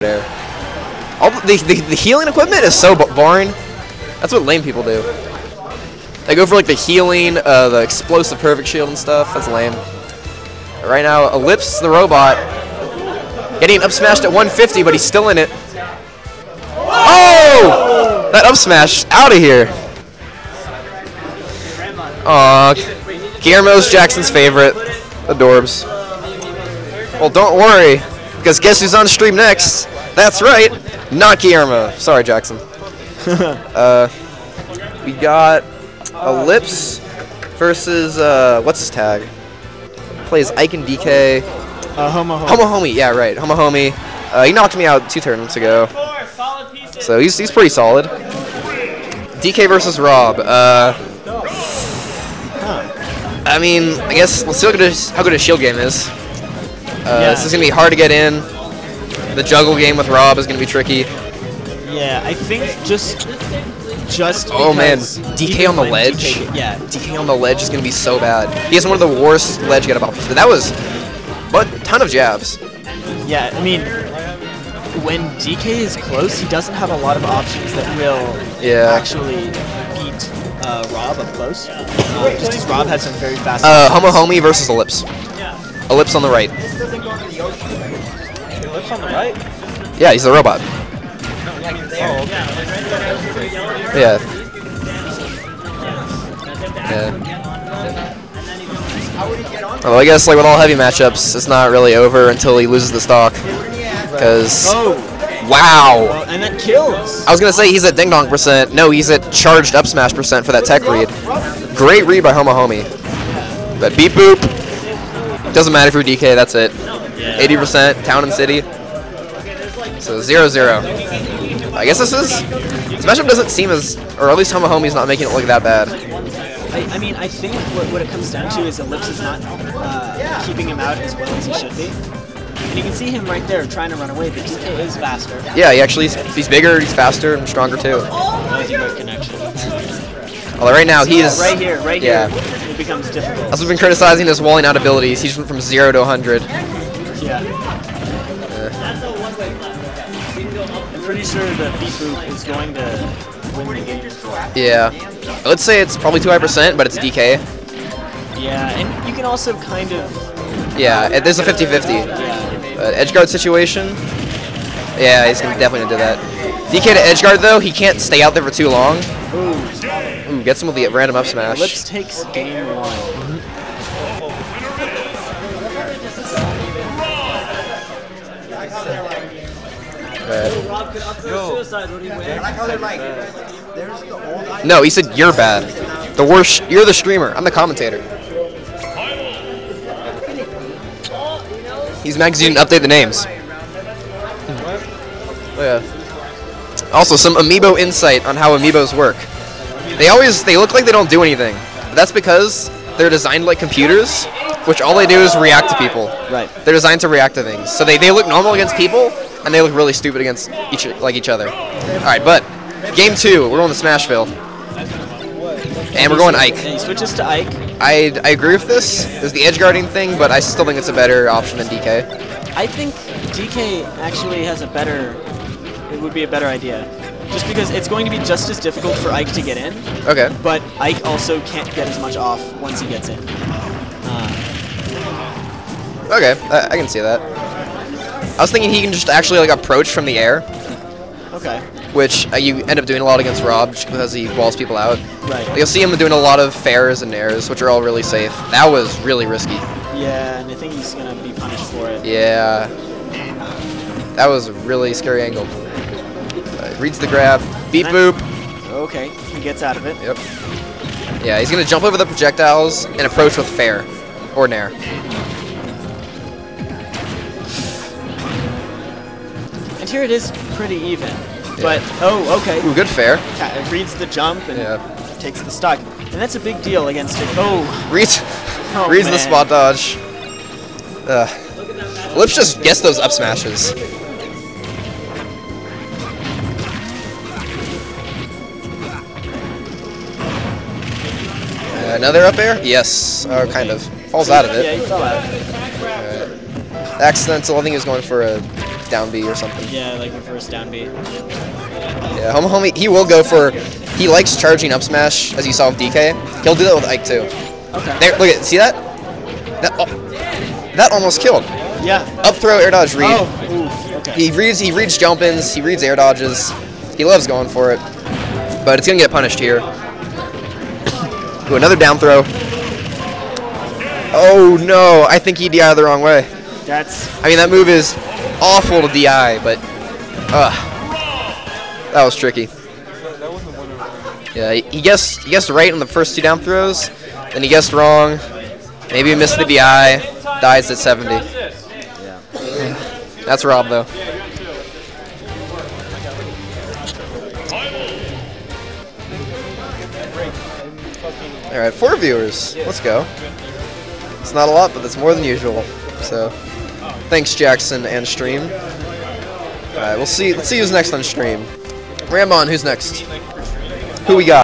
there. All the, the, the healing equipment is so boring. That's what lame people do. They go for like the healing, uh, the explosive perfect shield and stuff. That's lame. Right now, Elips, the robot, getting up smashed at 150, but he's still in it. Oh! That up smash out of here. Aw, Guillermo's Jackson's favorite. Adorbs. Well, don't worry, because guess who's on stream next? That's right, not Guillermo. Sorry, Jackson. uh, we got Elips versus, uh, what's his tag? Plays Ike and DK. Uh, Homo Homie. Homo Homie, yeah, right. Homo Homie. Uh, he knocked me out two tournaments ago. So he's, he's pretty solid. DK versus Rob. Uh, I mean, I guess let's see how good, his, how good his shield game is. Uh, Yeah. This is going to be hard to get in. The juggle game with Rob is going to be tricky. Yeah, I think just just Oh man, DK on the ledge. DK yeah, DK on the ledge is going to be so bad. He has one of the worst ledge get up options. But that was, but ton of jabs. yeah. I mean, when DK is close, he doesn't have a lot of options that will Yeah. actually beat uh, Rob up close. Uh, just as Rob has some very fast. Uh, Homo Homie versus Elips. Elips on the right. On the right. Yeah, he's a robot. Oh, yeah. Yeah. Well, I guess like with all heavy matchups, it's not really over until he loses the stock. Because Oh, wow, well, and that kills. I was gonna say he's at ding dong percent. No, he's at charged up smash percent for that tech read. Great read by Homo Homie. But beep boop. Doesn't matter if you're DK. That's it. 80% town and city. So 0 0. I guess this is. This matchup doesn't seem as. Or at least Homo Homie's not making it look that bad. I, I mean, I think what, what it comes down to is Elips is not uh, keeping him out as well as he should be. And you can see him right there trying to run away, but DK is faster. Yeah, he actually he's, he's bigger, he's faster, and stronger too. That was a good connection. Although right now he is. right here, right yeah. here, it becomes difficult. As we've been criticizing his walling out abilities, he just went from 0 to 100. Yeah. I'm pretty sure the beat is going to win the game. Yeah. Let's say it's probably too high percent, but it's DK. Yeah, and you can also kind of. Yeah, it, there's a 50-50. Yeah. Uh, edge guard situation. Yeah, he's gonna definitely gonna do that. DK to edge guard though, he can't stay out there for too long. Ooh, Ooh, gets him with the random up smash. Elips takes game one. No, he said you're bad. The worst. You're the streamer. I'm the commentator. He's magazine update the names. Oh, yeah. Also, some amiibo insight on how amiibos work. They always they look like they don't do anything. But that's because they're designed like computers, which all they do is react to people. Right. They're designed to react to things. So they, they look normal against people, and they look really stupid against each like each other. All right, but game two, we're going to Smashville, and we're going Ike. And he switches to Ike. I I agree with this. There's the edge guarding thing, but I still think it's a better option than DK. I think DK actually has a better. It would be a better idea, just because it's going to be just as difficult for Ike to get in, Okay. but Ike also can't get as much off once he gets in. Uh, Okay, I, I can see that. I was thinking he can just actually like approach from the air, okay. which uh, you end up doing a lot against Rob just because he walls people out. Right. You'll see him doing a lot of fairs and airs, which are all really safe. That was really risky. Yeah, and I think he's gonna be punished for it. Yeah. That was a really scary angle. Uh, reads the grab. Beat boop. Okay, he gets out of it. Yep. Yeah, he's gonna jump over the projectiles and approach with fair. Or nair. And here it is pretty even. But, oh, okay. Ooh, good fair. Ca- it reads the jump and Yeah. takes the stock. And that's a big deal against it. Oh, Reads, Oh, reads the spot dodge. Ugh. Lips just gets those up smashes. Uh, another up air? Yes, or kind of. Falls out of it. yeah, he fell out. Uh, accidental, I think he was going for a down B or something. Yeah, like reverse down B. Yeah, Homie, he will go for, he likes charging up smash, as you saw with DK. He'll do that with Ike too. Okay. There, look at, see that? That, oh, that almost killed. Yeah. Up throw, air dodge, read. Oh. Ooh. Okay. He reads, he reads jump ins, he reads air dodges. He loves going for it. But it's gonna get punished here. Ooh, another down throw. Oh no, I think he DI the wrong way. That's I mean, that move is awful to DI, but uh, that was tricky. Yeah, he he guessed he guessed right on the first two down throws, then he guessed wrong. Maybe he missed the DI. Dies at 70. yeah. That's Rob though. All right, four viewers. Let's go. It's not a lot, but that's more than usual. So, thanks Jackson and stream. All right, we'll see. Let's see who's next on stream. Ramon, who's next? Who we got?